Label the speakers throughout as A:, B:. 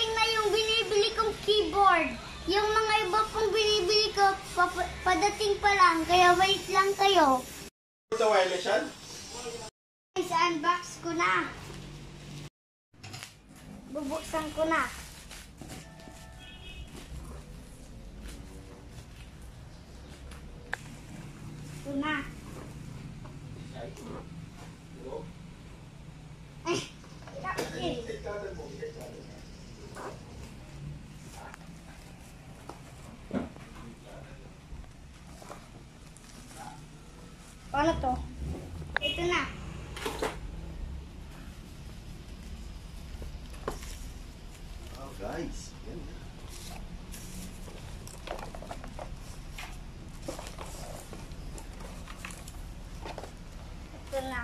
A: dumating na yung binibili kong keyboard. Yung mga iba pong binibili ko, pap- padating pa lang. Kaya wait lang kayo.
B: Ito wireless yan?
A: Guys, unbox ko na. Bubuksan ko na. Ito na. Ay, eh. Paano to? Ito na.
B: Oh, guys. Yan.
A: Ito na.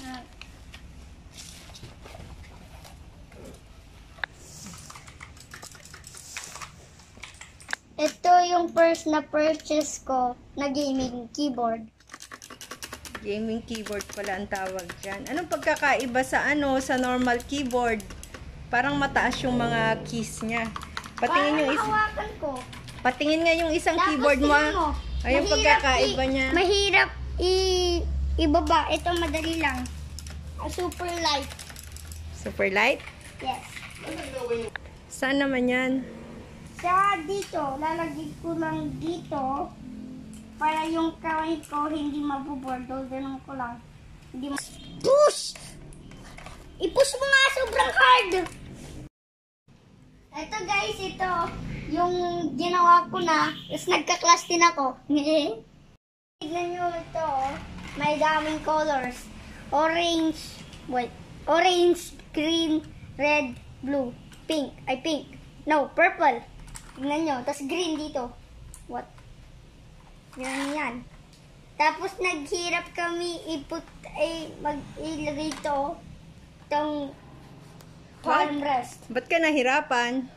A: Ah. Ito yung first na purchase ko na gaming keyboard.
C: Gaming keyboard pala ang tawag dyan. Anong pagkakaiba sa ano, sa normal keyboard? Parang mataas yung mga keys niya. Patingin yung, is
A: hawakan ko.
C: patingin nga yung isang
A: Tapos
C: keyboard mo.
A: tingnan
C: ah. Ay, yung pagkakaiba niya.
A: Mahirap i ibaba. Ito madali lang. Super light.
C: Super light.
A: Yes.
C: Saan naman yan?
A: Sa dito, lalagay ko lang dito para yung kamay ko hindi mabubordo. Ganun ko lang. Hindi ma- Push! I-push mo nga sobrang hard! Ito guys, ito yung ginawa ko na. Tapos nagka-class din ako. Tignan nyo ito. May daming colors. Orange. Wait. Orange, green, red, blue, pink. Ay, pink. No, purple. Tignan nyo. Tapos green dito. What? Yan yan. Tapos naghirap kami iput ay mag ilagay ito itong palm rest.
C: Ba't ka nahirapan?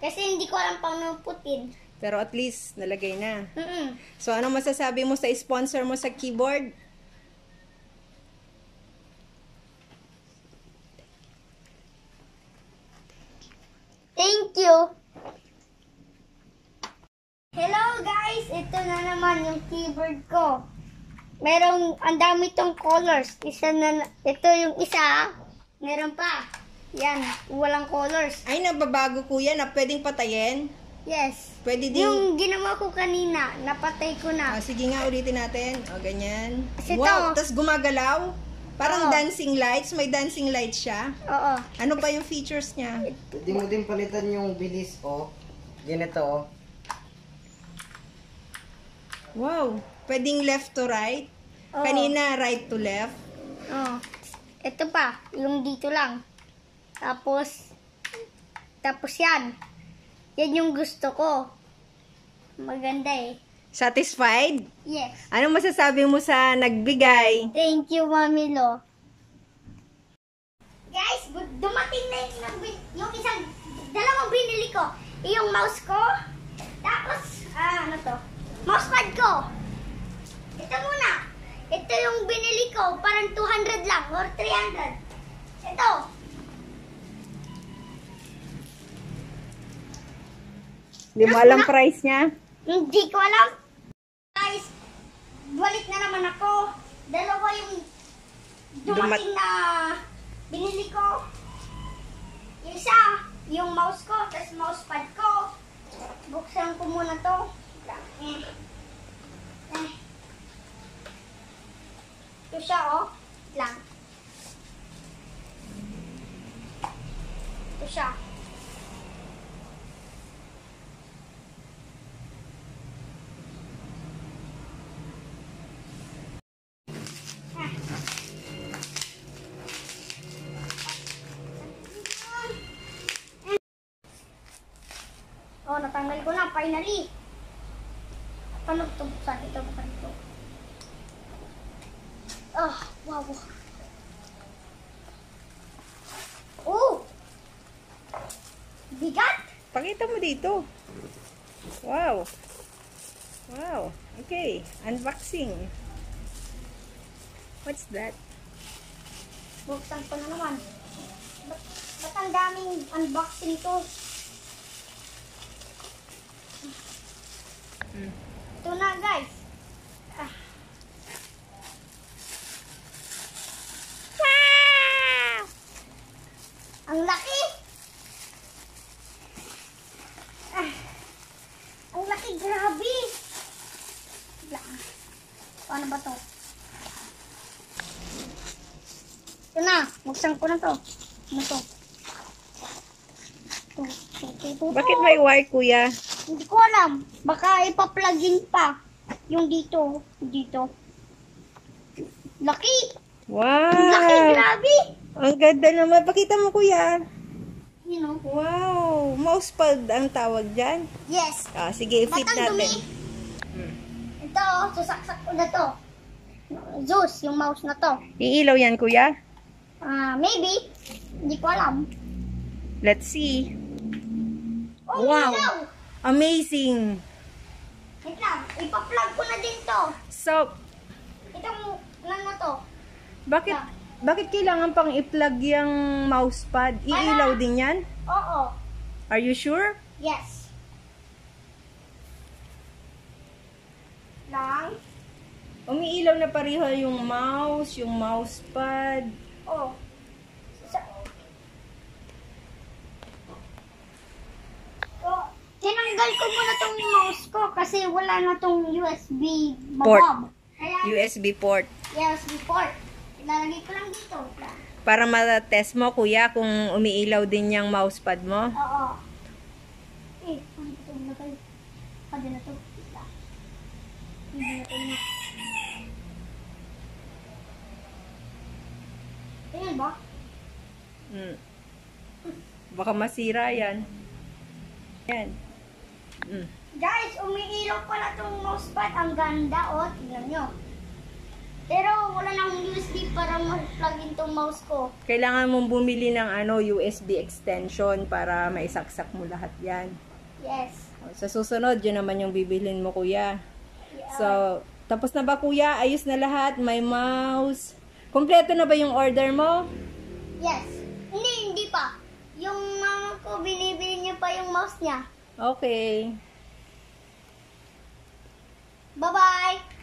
A: Kasi hindi ko alam paano putin.
C: Pero at least, nalagay na.
A: Mm-mm.
C: So, ano masasabi mo sa sponsor mo sa keyboard?
A: Thank you. Hello guys, ito na naman yung keyboard ko. Merong ang dami tong colors. Isa na ito yung isa. Meron pa. Yan, walang colors.
C: Ay, nababago kuya na pwedeng patayin.
A: Yes.
C: Pwede din.
A: Yung ginawa ko kanina, napatay ko na.
C: Ah, sige nga, ulitin natin. O, ganyan.
A: Kasi
C: wow, tapos gumagalaw. Parang
A: Oo.
C: dancing lights. May dancing lights siya.
A: Oo.
C: Ano pa yung features niya?
D: Pwede mo din palitan yung bilis, oh. Ganito, oh.
C: Wow. Pwedeng left to right.
A: Oo.
C: Kanina, right to left.
A: Oh. Ito pa, yung dito lang. Tapos, tapos yan. Yan yung gusto ko. Maganda eh.
C: Satisfied?
A: Yes.
C: Ano masasabi mo sa nagbigay?
A: Thank you, Mami Lo. Guys, dumating na yung, yung isang, dalawang binili ko. Yung mouse ko, tapos, ah, ano to? Mousepad ko. Ito muna. Ito yung binili ko, parang 200 lang, or 300. Ito.
C: Hindi mo alam price niya?
A: Hindi ko alam. Guys, balik na naman ako. Dalawa yung dumating na binili ko. Yung isa, yung mouse ko, tapos mousepad ko. Buksan ko muna to. Eh. Ito siya, oh. Lang. Ito siya. Oh, natanggal ko na, finally. Paano ito buksan? Ito buksan ito. Ah, wow. Oh! Bigat!
C: Pakita mo dito. Wow. Wow. Okay. Unboxing. What's that?
A: Buksan ko na naman. Ba't, ba't ang daming unboxing to?
C: Hmm.
A: Ito na guys. Ah. Wow! Ang laki! Ah. Ang laki, grabe! Paano ba to? Ito na, buksan ko na to. Ano to?
C: Bakit may wire, kuya?
A: Hindi ko alam. Baka ipa-plugin pa. Yung dito. Dito. Laki! Ang Laki,
C: Wow!
A: grabe!
C: Ang ganda naman. Pakita mo, kuya.
A: You know?
C: Wow! Mousepad ang tawag dyan.
A: Yes.
C: Ah, sige, fit
A: Batang dumi.
C: natin. Hmm.
A: Ito, susaksak ko na to. Zeus, yung mouse na to.
C: Iilaw yan, kuya.
A: Ah, maybe. Hindi ko alam.
C: Let's see.
A: Oh,
C: Wow.
A: ilaw!
C: Amazing!
A: Wait lang, ipa-plug ko na din to.
C: So,
A: Itong, ano na to?
C: bakit bakit kailangan pang i-plug yung mousepad? Iilaw din yan?
A: Oo.
C: Are you sure?
A: Yes. Lang.
C: Umiilaw na pareho yung mouse, yung mousepad.
A: Oh. Sa oh, tinanggal ko muna tong mouse ko kasi wala na tong USB
C: Port.
A: Kaya,
C: USB port.
A: USB port. Ilalagay ko lang dito.
C: Para ma-test mo, kuya, kung umiilaw din yung mousepad mo.
A: Oo. Eh, ano ito nilagay? Pwede na to. Hindi na to. Ayan ba?
C: Mm. Baka masira yan. Yan. Mm.
A: Guys, umiilaw pala tong mousepad. Ang ganda, oh. Tingnan nyo. Pero wala na akong USB para mag-plug in tong mouse ko.
C: Kailangan mong bumili ng ano USB extension para maisaksak mo lahat yan.
A: Yes.
C: Sa susunod, yun naman yung bibilhin mo, kuya.
A: Yeah.
C: So, tapos na ba, kuya? Ayos na lahat? May mouse? Kompleto na ba yung order mo?
A: yes. Hindi, hindi pa. Yung mama ko, binibili niya pa yung mouse niya.
C: Okay.
A: Bye-bye!